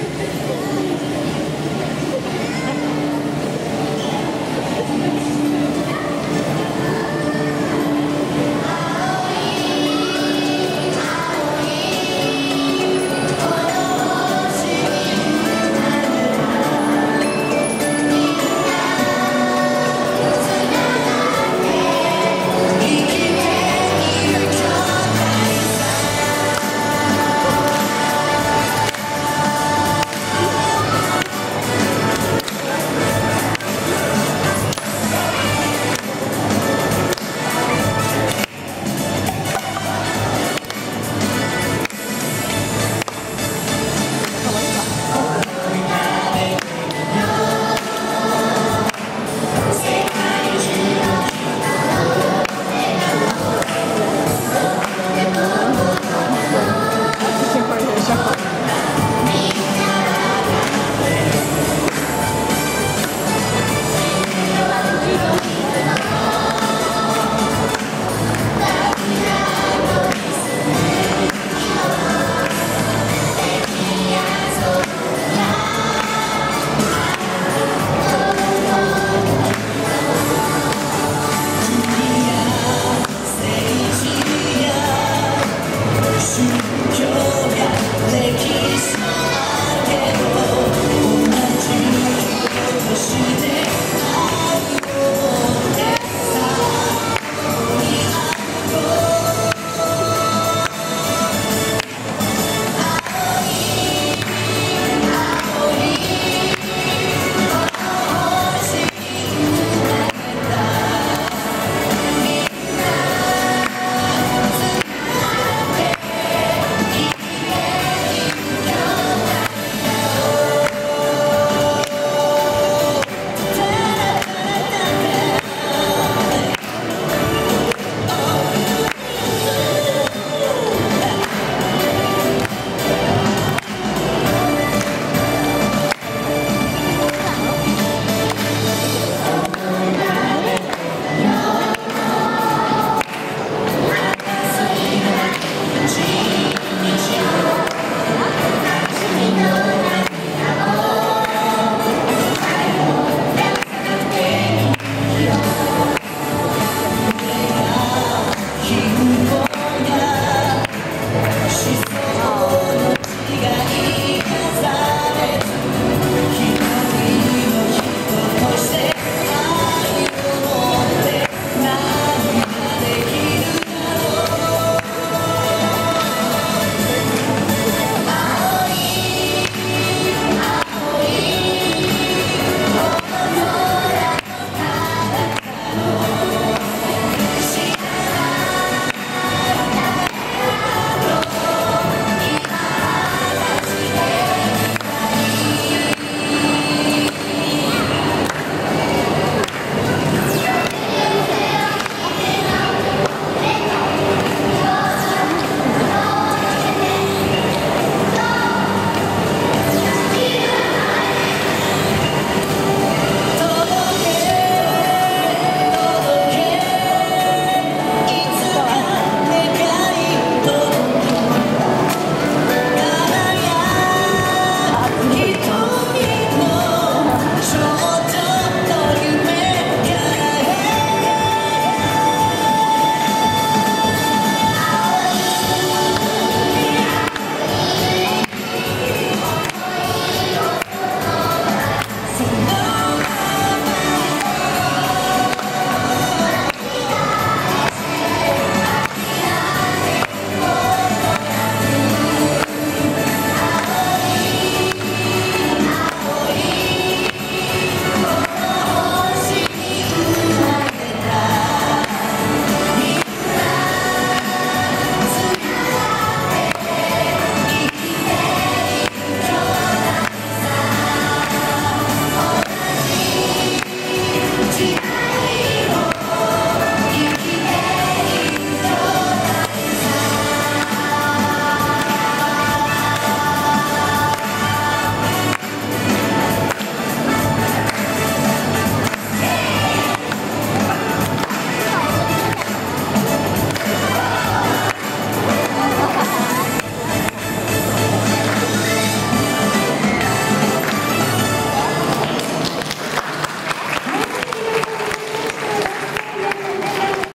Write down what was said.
す